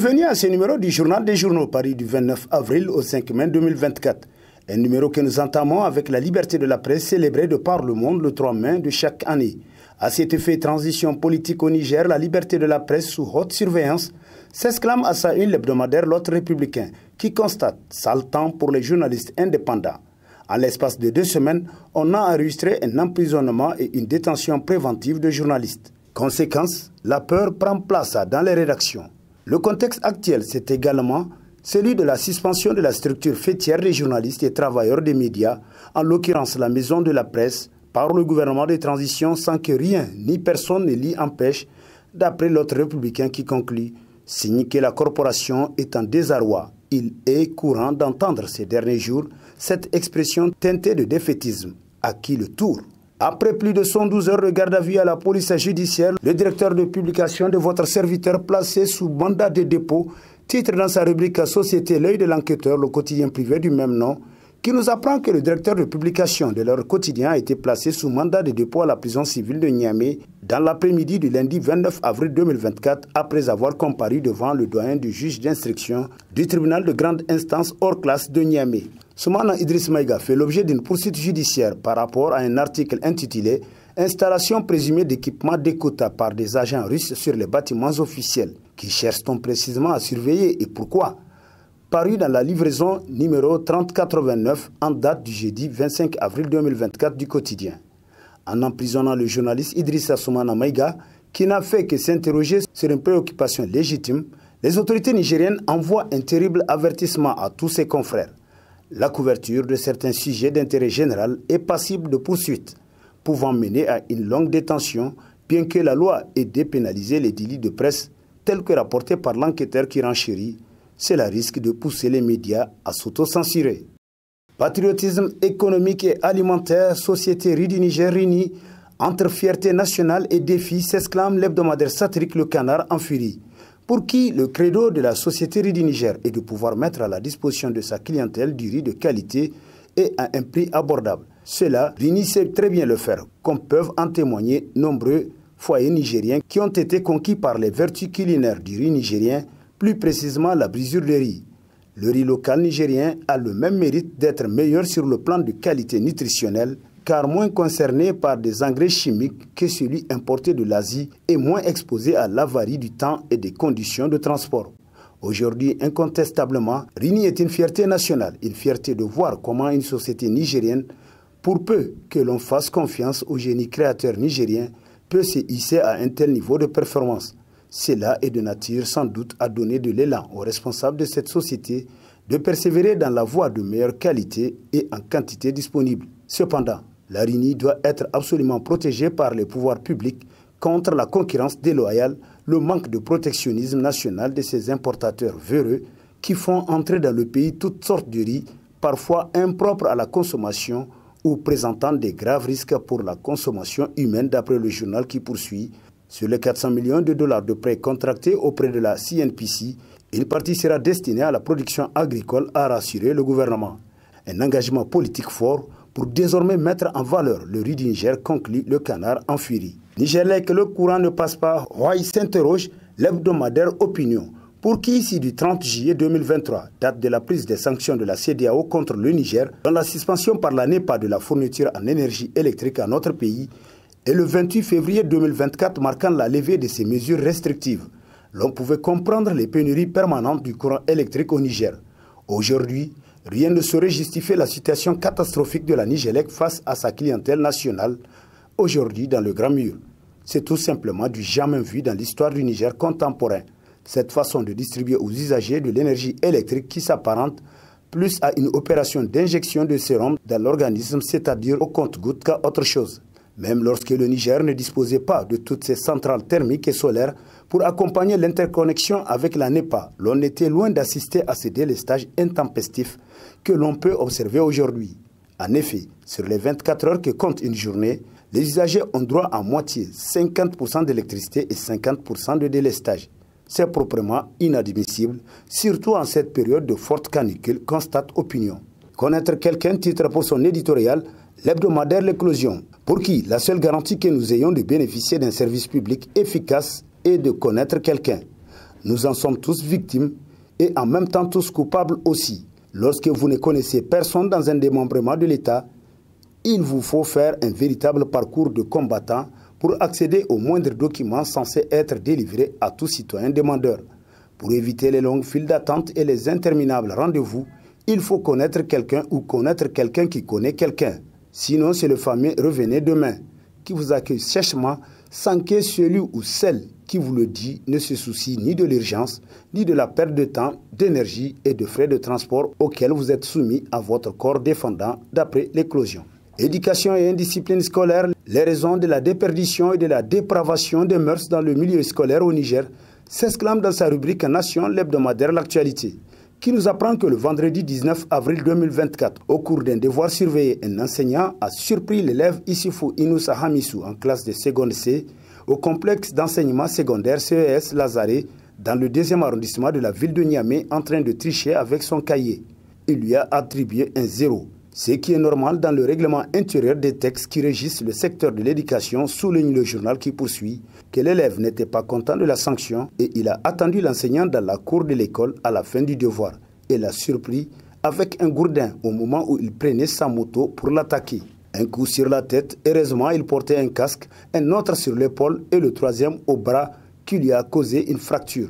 Bienvenue à ce numéro du Journal des Journaux Paris du 29 avril au 5 mai 2024. Un numéro que nous entamons avec la liberté de la presse célébrée de par le monde le 3 mai de chaque année. À cet effet, transition politique au Niger, la liberté de la presse sous haute surveillance s'exclame à sa une l'hebdomadaire L'autre républicain qui constate sale temps pour les journalistes indépendants. En l'espace de deux semaines, on a enregistré un emprisonnement et une détention préventive de journalistes. Conséquence, la peur prend place dans les rédactions. Le contexte actuel, c'est également celui de la suspension de la structure fêtière des journalistes et travailleurs des médias, en l'occurrence la maison de la presse, par le gouvernement de transition sans que rien ni personne ne l'y empêche, d'après l'autre républicain qui conclut, signe que la corporation est en désarroi. Il est courant d'entendre ces derniers jours cette expression teintée de défaitisme. À qui le tour? Après plus de 112 heures de garde à vue à la police judiciaire, le directeur de publication de votre serviteur placé sous mandat de dépôt titre dans sa rubrique Société L'œil de l'enquêteur, le quotidien privé du même nom, qui nous apprend que le directeur de publication de leur quotidien a été placé sous mandat de dépôt à la prison civile de Niamey dans l'après-midi du lundi 29 avril 2024 après avoir comparu devant le doyen du juge d'instruction du tribunal de grande instance hors classe de Niamey. Soumana Idriss Maïga fait l'objet d'une poursuite judiciaire par rapport à un article intitulé Installation présumée d'équipements d'écoute par des agents russes sur les bâtiments officiels. Qui cherche-t-on précisément à surveiller et pourquoi? Paru dans la livraison numéro 3089 en date du jeudi 25 avril 2024 du quotidien. En emprisonnant le journaliste Idrissa Soumana Maïga, qui n'a fait que s'interroger sur une préoccupation légitime, les autorités nigériennes envoient un terrible avertissement à tous ses confrères. La couverture de certains sujets d'intérêt général est passible de poursuites, pouvant mener à une longue détention, bien que la loi ait dépénalisé les délits de presse tels que rapportés par l'enquêteur qui renchérit cela risque de pousser les médias à s'autocensurer. Patriotisme économique et alimentaire, société Ridi Niger réunie entre fierté nationale et défi s'exclame l'hebdomadaire satirique Le Canard en furie, pour qui le credo de la société Ridi Niger est de pouvoir mettre à la disposition de sa clientèle du riz de qualité et à un prix abordable. Cela, Rini sait très bien le faire, comme peuvent en témoigner nombreux foyers nigériens qui ont été conquis par les vertus culinaires du riz nigérien plus précisément la brisure de riz. Le riz local nigérien a le même mérite d'être meilleur sur le plan de qualité nutritionnelle car moins concerné par des engrais chimiques que celui importé de l'Asie et moins exposé à l'avarie du temps et des conditions de transport. Aujourd'hui, incontestablement, Rini est une fierté nationale, une fierté de voir comment une société nigérienne, pour peu que l'on fasse confiance au génie créateur nigérien, peut se hisser à un tel niveau de performance. Cela est de nature sans doute à donner de l'élan aux responsables de cette société de persévérer dans la voie de meilleure qualité et en quantité disponible. Cependant, la RINI doit être absolument protégée par les pouvoirs publics contre la concurrence déloyale, le manque de protectionnisme national de ces importateurs véreux qui font entrer dans le pays toutes sortes de riz, parfois impropres à la consommation ou présentant des graves risques pour la consommation humaine d'après le journal qui poursuit sur les 400 millions de dollars de prêts contractés auprès de la CNPC, une partie sera destinée à la production agricole, a rassuré le gouvernement. Un engagement politique fort pour désormais mettre en valeur le riz du Niger, conclut le canard en furie. que le courant ne passe pas, Roy s'interroge l'hebdomadaire Opinion. Pour qui ici du 30 juillet 2023, date de la prise des sanctions de la CDAO contre le Niger, dans la suspension par la NEPA de la fourniture en énergie électrique à notre pays, et le 28 février 2024 marquant la levée de ces mesures restrictives. L'on pouvait comprendre les pénuries permanentes du courant électrique au Niger. Aujourd'hui, rien ne saurait justifier la situation catastrophique de la Nigélec face à sa clientèle nationale, aujourd'hui dans le Grand Mur. C'est tout simplement du jamais vu dans l'histoire du Niger contemporain. Cette façon de distribuer aux usagers de l'énergie électrique qui s'apparente plus à une opération d'injection de sérum dans l'organisme, c'est-à-dire au compte-goutte qu'à autre chose même lorsque le Niger ne disposait pas de toutes ces centrales thermiques et solaires pour accompagner l'interconnexion avec la NEPA, l'on était loin d'assister à ces délestages intempestifs que l'on peut observer aujourd'hui. En effet, sur les 24 heures que compte une journée, les usagers ont droit à moitié 50% d'électricité et 50% de délestage. C'est proprement inadmissible, surtout en cette période de forte canicule, constate Opinion. Connaître quelqu'un titre pour son éditorial l'hebdomadaire L'éclosion, pour qui la seule garantie que nous ayons de bénéficier d'un service public efficace est de connaître quelqu'un. Nous en sommes tous victimes et en même temps tous coupables aussi. Lorsque vous ne connaissez personne dans un démembrement de l'État, il vous faut faire un véritable parcours de combattant pour accéder aux moindres documents censés être délivrés à tout citoyen demandeur. Pour éviter les longues files d'attente et les interminables rendez-vous, il faut connaître quelqu'un ou connaître quelqu'un qui connaît quelqu'un. Sinon, c'est le fameux revenez demain qui vous accueille sèchement sans que celui ou celle qui vous le dit ne se soucie ni de l'urgence, ni de la perte de temps, d'énergie et de frais de transport auxquels vous êtes soumis à votre corps défendant d'après l'éclosion. Éducation et indiscipline scolaire, les raisons de la déperdition et de la dépravation des mœurs dans le milieu scolaire au Niger s'exclame dans sa rubrique Nation l'hebdomadaire L'actualité, qui nous apprend que le vendredi 19 avril 2024, au cours d'un devoir surveillé, un enseignant a surpris l'élève Issifou Inoussa Hamissou en classe de seconde C au complexe d'enseignement secondaire CES Lazare dans le deuxième arrondissement de la ville de Niamey en train de tricher avec son cahier. Il lui a attribué un zéro ce qui est normal dans le règlement intérieur des textes qui régissent le secteur de l'éducation, souligne le journal qui poursuit que l'élève n'était pas content de la sanction et il a attendu l'enseignant dans la cour de l'école à la fin du devoir et l'a surpris avec un gourdin au moment où il prenait sa moto pour l'attaquer. Un coup sur la tête, heureusement il portait un casque, un autre sur l'épaule et le troisième au bras qui lui a causé une fracture.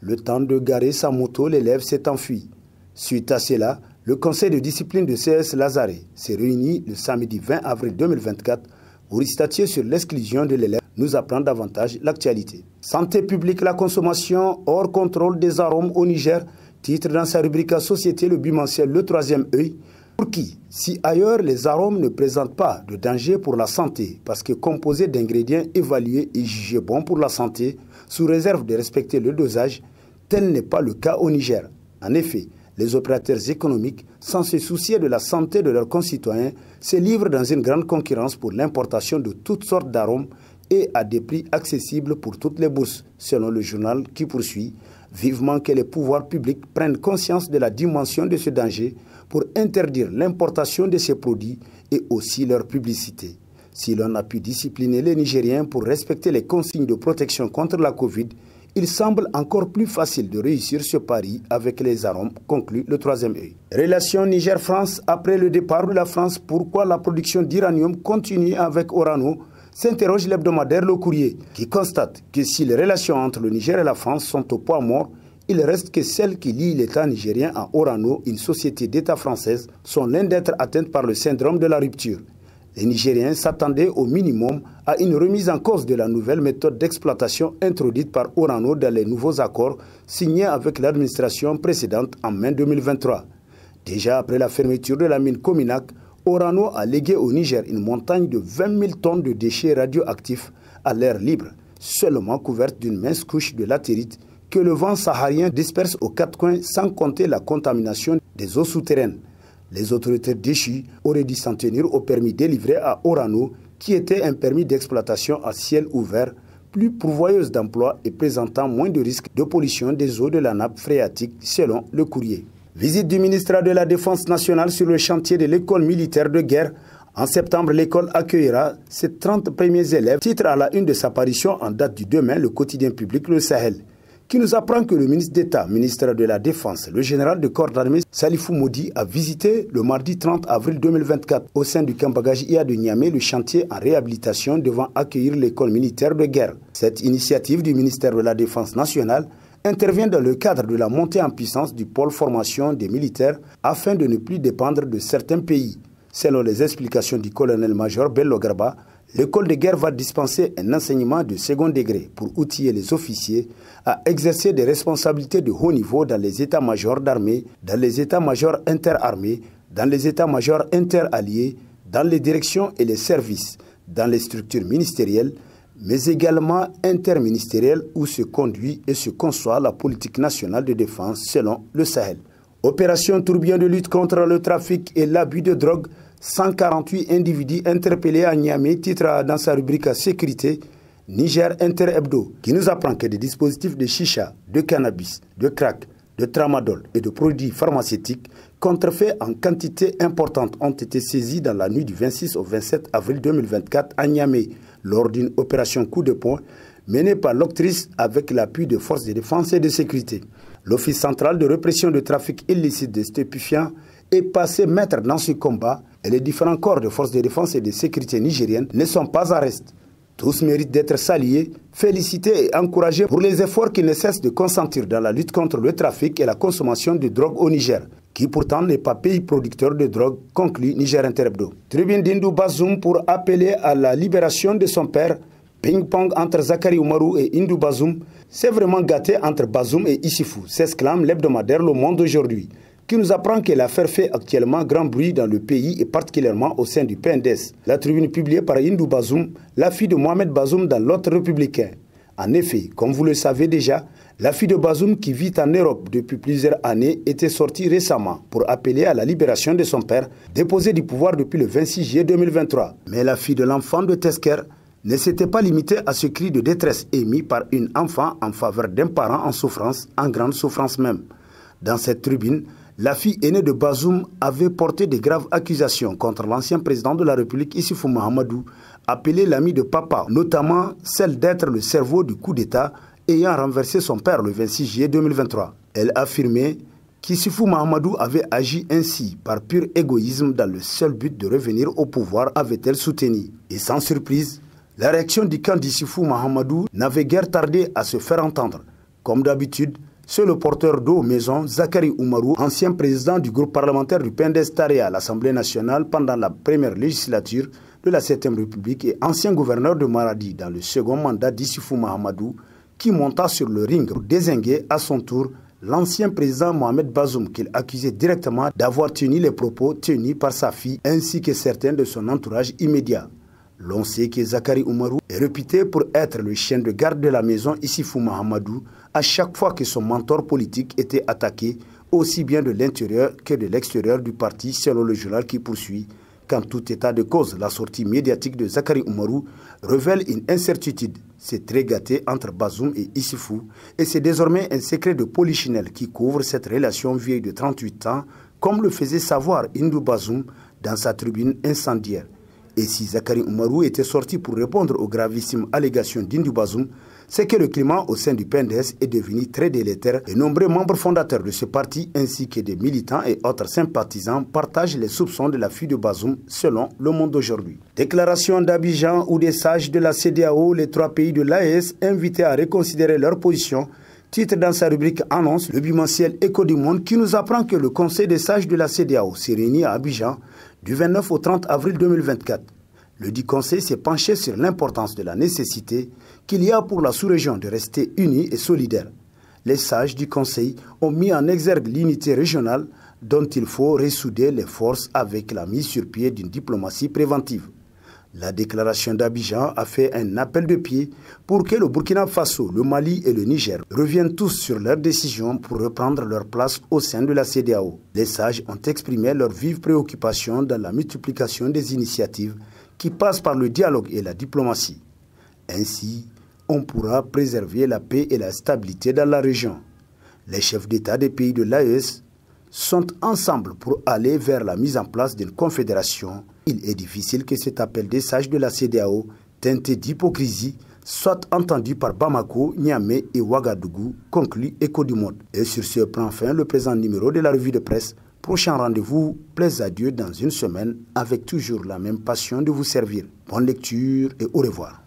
Le temps de garer sa moto, l'élève s'est enfui. Suite à cela, le conseil de discipline de CS Lazare s'est réuni le samedi 20 avril 2024 pour statuer sur l'exclusion de l'élève. Nous apprend davantage l'actualité. Santé publique, la consommation hors contrôle des arômes au Niger, titre dans sa rubrique Société le bimensuel Le Troisième œil. Pour qui, si ailleurs les arômes ne présentent pas de danger pour la santé, parce que composés d'ingrédients évalués et jugés bons pour la santé, sous réserve de respecter le dosage, tel n'est pas le cas au Niger. En effet, les opérateurs économiques, sans se soucier de la santé de leurs concitoyens, se livrent dans une grande concurrence pour l'importation de toutes sortes d'arômes et à des prix accessibles pour toutes les bourses, selon le journal qui poursuit vivement que les pouvoirs publics prennent conscience de la dimension de ce danger pour interdire l'importation de ces produits et aussi leur publicité. Si l'on a pu discipliner les Nigériens pour respecter les consignes de protection contre la Covid, il semble encore plus facile de réussir ce pari avec les arômes, conclut le troisième œil. Relation Niger-France après le départ de la France, pourquoi la production d'uranium continue avec Orano s'interroge l'hebdomadaire Le Courrier, qui constate que si les relations entre le Niger et la France sont au poids mort, il reste que celles qui lient l'État nigérien à Orano, une société d'État française, sont l'un d'être atteintes par le syndrome de la rupture. Les Nigériens s'attendaient au minimum à une remise en cause de la nouvelle méthode d'exploitation introduite par Orano dans les nouveaux accords signés avec l'administration précédente en mai 2023. Déjà après la fermeture de la mine Cominac, Orano a légué au Niger une montagne de 20 000 tonnes de déchets radioactifs à l'air libre, seulement couverte d'une mince couche de latérite que le vent saharien disperse aux quatre coins sans compter la contamination des eaux souterraines. Les autorités déchues auraient dû s'en tenir au permis délivré à Orano, qui était un permis d'exploitation à ciel ouvert, plus pourvoyeuse d'emplois et présentant moins de risques de pollution des eaux de la nappe phréatique, selon le courrier. Visite du ministère de la Défense nationale sur le chantier de l'école militaire de guerre. En septembre, l'école accueillera ses 30 premiers élèves. Titre à la une de sa parution en date du demain, le quotidien public Le Sahel qui nous apprend que le ministre d'État, ministre de la Défense, le général de corps d'armée Salifou Modi a visité le mardi 30 avril 2024 au sein du camp bagage IA de Niamey le chantier en réhabilitation devant accueillir l'école militaire de guerre. Cette initiative du ministère de la Défense nationale intervient dans le cadre de la montée en puissance du pôle formation des militaires afin de ne plus dépendre de certains pays. Selon les explications du colonel-major Bello Garba, L'école de guerre va dispenser un enseignement de second degré pour outiller les officiers à exercer des responsabilités de haut niveau dans les états-majors d'armée, dans les états-majors interarmés, dans les états-majors interalliés, dans les directions et les services, dans les structures ministérielles, mais également interministérielles où se conduit et se conçoit la politique nationale de défense selon le Sahel. Opération tourbillon de lutte contre le trafic et l'abus de drogue 148 individus interpellés à Niamey, titre dans sa rubrique Sécurité, Niger Inter Hebdo, qui nous apprend que des dispositifs de chicha, de cannabis, de crack, de tramadol et de produits pharmaceutiques contrefaits en quantité importante ont été saisis dans la nuit du 26 au 27 avril 2024 à Niamey lors d'une opération coup de poing menée par l'octrice avec l'appui de forces de défense et de sécurité. L'Office central de répression du trafic illicite de stupéfiants est passé maître dans ce combat et les différents corps de forces de défense et de sécurité nigériennes ne sont pas à reste. Tous méritent d'être salués, félicités et encouragés pour les efforts qu'ils ne cessent de consentir dans la lutte contre le trafic et la consommation de drogue au Niger, qui pourtant n'est pas pays producteur de drogue, conclut Niger Interebdo. Tribune d'Indou Bazoum pour appeler à la libération de son père. Ping-pong entre Zakari Oumarou et Indou Bazoum, c'est vraiment gâté entre Bazoum et Issifou, s'exclame l'hebdomadaire Le Monde aujourd'hui qui nous apprend que l'affaire fait actuellement grand bruit dans le pays et particulièrement au sein du PNDS. La tribune publiée par Indou Bazoum, la fille de Mohamed Bazoum dans l'autre républicain. En effet, comme vous le savez déjà, la fille de Bazoum qui vit en Europe depuis plusieurs années était sortie récemment pour appeler à la libération de son père, déposé du pouvoir depuis le 26 juillet 2023. Mais la fille de l'enfant de Tesker ne s'était pas limitée à ce cri de détresse émis par une enfant en faveur d'un parent en souffrance, en grande souffrance même. Dans cette tribune, la fille aînée de Bazoum avait porté de graves accusations contre l'ancien président de la République Issifou Mahamadou, appelé l'ami de papa, notamment celle d'être le cerveau du coup d'État ayant renversé son père le 26 juillet 2023. Elle affirmait qu'Issifou Mahamadou avait agi ainsi par pur égoïsme dans le seul but de revenir au pouvoir, avait-elle soutenu. Et sans surprise, la réaction du camp d'Issifou Mahamadou n'avait guère tardé à se faire entendre. Comme d'habitude, c'est le porteur d'eau maison, Zakari Oumarou, ancien président du groupe parlementaire du PNDS à l'Assemblée nationale pendant la première législature de la 7e République et ancien gouverneur de Maradi dans le second mandat d'Issifou Mahamadou, qui monta sur le ring pour désinguer à son tour l'ancien président Mohamed Bazoum qu'il accusait directement d'avoir tenu les propos tenus par sa fille ainsi que certains de son entourage immédiat. L'on sait que Zakari Oumarou est réputé pour être le chien de garde de la maison Issifou Mahamadou à chaque fois que son mentor politique était attaqué, aussi bien de l'intérieur que de l'extérieur du parti, selon le journal qui poursuit. Qu'en tout état de cause, la sortie médiatique de Zakari Oumarou révèle une incertitude. C'est très gâté entre Bazoum et Issifou, et c'est désormais un secret de polichinelle qui couvre cette relation vieille de 38 ans, comme le faisait savoir Indou Bazoum dans sa tribune incendiaire. Et si Zakari Oumarou était sorti pour répondre aux gravissimes allégations d'Indou Bazoum, c'est que le climat au sein du PNDS est devenu très délétère et nombreux membres fondateurs de ce parti ainsi que des militants et autres sympathisants partagent les soupçons de la fuite de Bazoum selon Le Monde d'aujourd'hui. Déclaration d'Abidjan ou des sages de la CDAO, les trois pays de l'AES invités à reconsidérer leur position Titre dans sa rubrique Annonce, le bimensuel Écho du Monde qui nous apprend que le Conseil des sages de la CDAO s'est réuni à Abidjan du 29 au 30 avril 2024. Le dit Conseil s'est penché sur l'importance de la nécessité qu'il y a pour la sous-région de rester unie et solidaire. Les sages du Conseil ont mis en exergue l'unité régionale dont il faut ressouder les forces avec la mise sur pied d'une diplomatie préventive. La déclaration d'Abidjan a fait un appel de pied pour que le Burkina Faso, le Mali et le Niger reviennent tous sur leurs décisions pour reprendre leur place au sein de la CDAO. Les sages ont exprimé leur vive préoccupation dans la multiplication des initiatives qui passent par le dialogue et la diplomatie. Ainsi, on pourra préserver la paix et la stabilité dans la région. Les chefs d'État des pays de l'AES sont ensemble pour aller vers la mise en place d'une confédération il est difficile que cet appel des sages de la CDAO, teinté d'hypocrisie, soit entendu par Bamako, Niamey et Ouagadougou, conclut Echo du Monde. Et sur ce prend fin le présent numéro de la revue de presse. Prochain rendez-vous, plaise à Dieu dans une semaine, avec toujours la même passion de vous servir. Bonne lecture et au revoir.